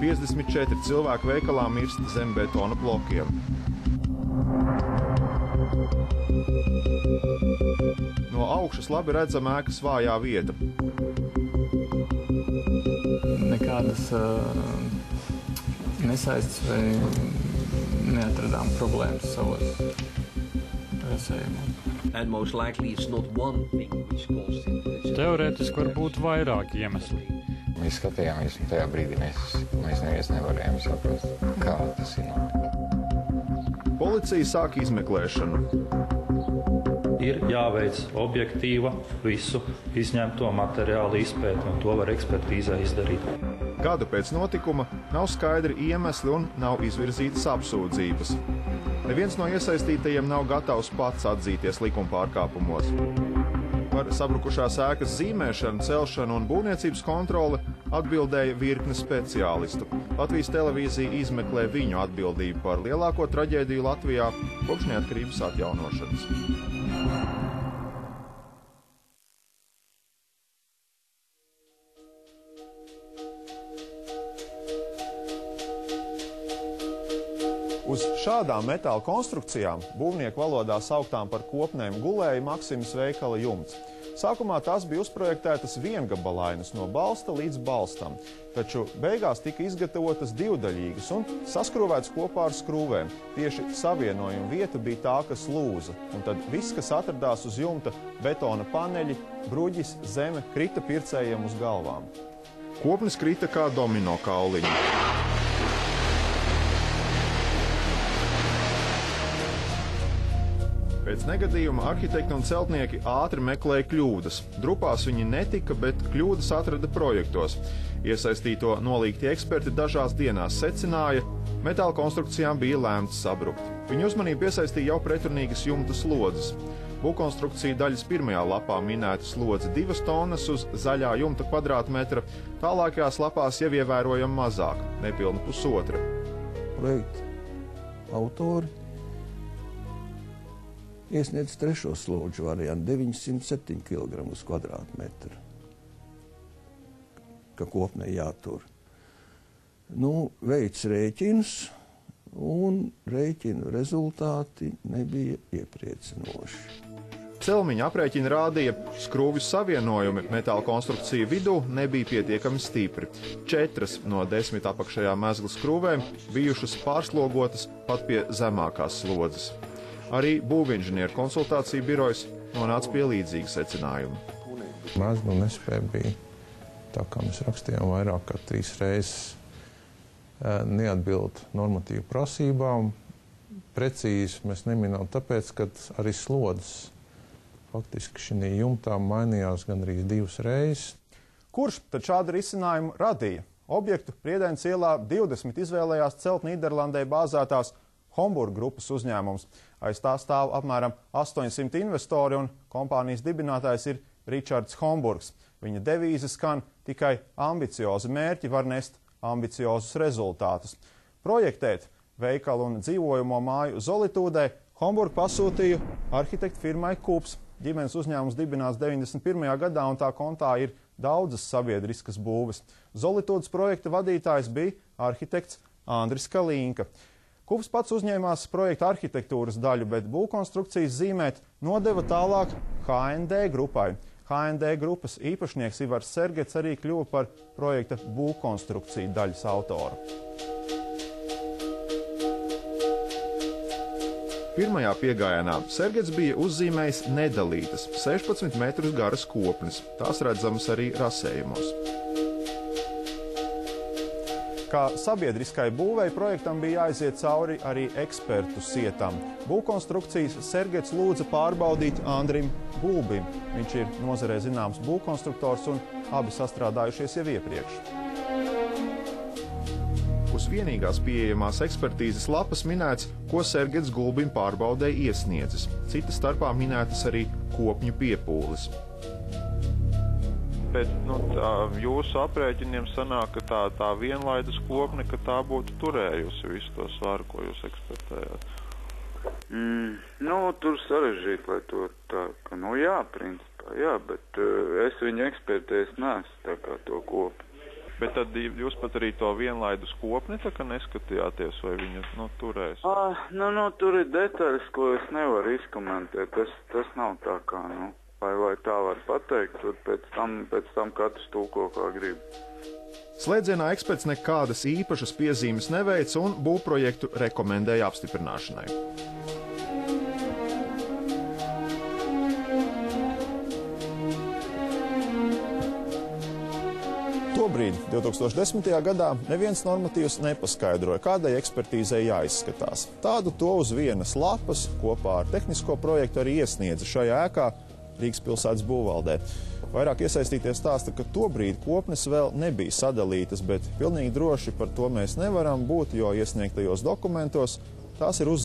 54 cilvēku veikalā mirst zem betona blokiem. No augšas labi redzama ēkas vājā vieta. Nekādas uh, nesaistas vai neatradām problēmas savos rasējumos. And most likely it's not one thing which caused it. It's a- Teorētiski var būt vairāki iemesli. Mēs skatījāmies, un tajā brīdī mēs, mēs neviens nevarējām saprast, kā tas ir noticis. Policija sāk izmeklēšanu. Ir jāveic objektīva visu izņemto materiālu izpēta, un to var ekspertīzē izdarīt. Gadu pēc notikuma nav skaidri iemesli un nav izvirzītas apsūdzības. Neviens no iesaistītajiem nav gatavs pats atzīties likuma pārkāpumos. Par sabrukušās ēkas zīmēšanu, celšanu un būvniecības kontroli atbildēja virkne speciālistu. Latvijas televīzija izmeklē viņu atbildību par lielāko traģēdiju Latvijā kopš neatkarības atjaunošanas. Uz šādām metāla konstrukcijām, būvnieku valodā sauktām par kopnēm, gulēja Maksims veikala jumts. Sākumā tās bija uzprojektētas viengabalainas no balsta līdz balstam, taču beigās tika izgatavotas divdaļīgas un saskrūvētas kopā ar skrūvēm. Tieši savienojuma vieta bija tā, kas lūza, un tad viss, kas atradās uz jumta - betona paneļi, bruģis, zeme, krita pircējiem uz galvām. Kopnis krita kā domino kauliņi. Pēc negadījuma arhitekti un celtnieki ātri meklēja kļūdas. Drupās viņi netika, bet kļūdas atrada projektos. Iesaistīto nolīgti eksperti dažās dienās secināja, metāla konstrukcijām bija lēmts sabrukt. Viņu uzmanību piesaistīja jau pretrunīgas jumta slodzes. Būvkonstrukcija daļas pirmajā lapā minēta slodze divas tonnas uz zaļā jumta kvadrātmetra, tālākajās lapās jau ievērojami mazāk - nepilna pusotra. projekta autori iesniedz trešo slodžu variantu 907 kg uz kvadrātmetru, ka kopnē jātur. Nu, veids rēķins, un rēķinu rezultāti nebija iepriecinoši. Celmiņa aprēķina rādīja, ka skrūvju savienojumi metāla konstrukciju vidū nebija pietiekami stipri. Četras no desmit apakšējā mezgla skrūvēm bijušas pārslogotas pat pie zemākās slodzes. Arī būvinženieru konsultāciju birojas nonāca pie līdzīga secinājuma. Mēslu nespēja bija tā, kā mēs rakstījām, vairāk kā trīs reizes eh, neatbild normatīvu prasībām. Precīzi mēs neminām, tāpēc, ka arī slodzes faktiski šī jumtā mainījās gandrīz divas reizes. Kurš tad šādu risinājumu radīja? Objektu Priedēnas ielā 20 izvēlējās celt Nīderlandē bāzētās Homburg grupas uzņēmums. Aiz tā stāv apmēram 800 investori un kompānijas dibinātājs ir Ričards Homburgs. Viņa devīze skan tikai ambiciozi mērķi var nest ambiciozus rezultātus. Projektēt veikalu un dzīvojamo māju Zolitūdē Homburg pasūtīja arhitektu firmai Kūps. Ģimenes uzņēmums dibināts 91. gadā, un tā kontā ir daudzas sabiedriskas būves. Zolitūdas projekta vadītājs bija arhitekts Andris Kalīnka. Kups pats uzņēmās projekta arhitektūras daļu, bet būvkonstrukcijas zīmēt nodeva tālāk HND grupai. HND grupas īpašnieks Ivars Sergets arī kļuva par projekta būvkonstrukciju daļas autoru. Pirmajā piegājienā Sergets bija uzzīmējis nedalītas 16 metrus garas kopnes. Tās redzamas arī rasējumos. Kā sabiedriskai būvēi projektam bija jāiziet cauri arī ekspertu sietām. Būvkonstrukcijas Sergets lūdza pārbaudīt Andrim Gulbim. Viņš ir nozarē zināms būvkonstruktors un abi sastrādājušies jau iepriekš. Uz vienīgās pieejamās ekspertīzes lapas minēts, ko Sergets Gulbim pārbaudē iesniedzis. Cita starpā minētas arī kopņu piepūles. Pēc nu, tā, jūsu aprēķiniem sanāk, ka tā, tā vienlaikus kopne, ka tā būtu turējusi visu to svaru, ko jūs ekspertējāt. Mm, nu, tur sarežģīti, lai to tā, ka, nu jā, principā, jā, bet uh, es viņu ekspertēs nesu tā kā to kopu. Bet tad jūs pat arī to vienlaidus kopni neskatījāties, vai viņu nu, turēs? Ah, nu, nu, tur ir detaļas, ko es nevaru izkomentēt. Tas, tas nav tā kā, nu, vai, vai tā var pateikt, tur pēc tam, pēc tam katrs tūko kā grib. Slēdzienā eksperts nekādas īpašas piezīmes neveica un būvprojektu rekomendēja apstiprināšanai. Tobrīd, 2010. gadā, neviens normatīvs nepaskaidroja, kādai ekspertīzei jāizskatās. Tādu to uz vienas lapas kopā ar tehnisko projektu arī iesniedza šajā ēkā Rīgas pilsētas būvvaldē. Vairāk iesaistīties stāsta, ka tobrīd kopnes vēl nebija sadalītas, bet pilnīgi droši par to mēs nevaram būt, jo iesniegtajos dokumentos tās ir uz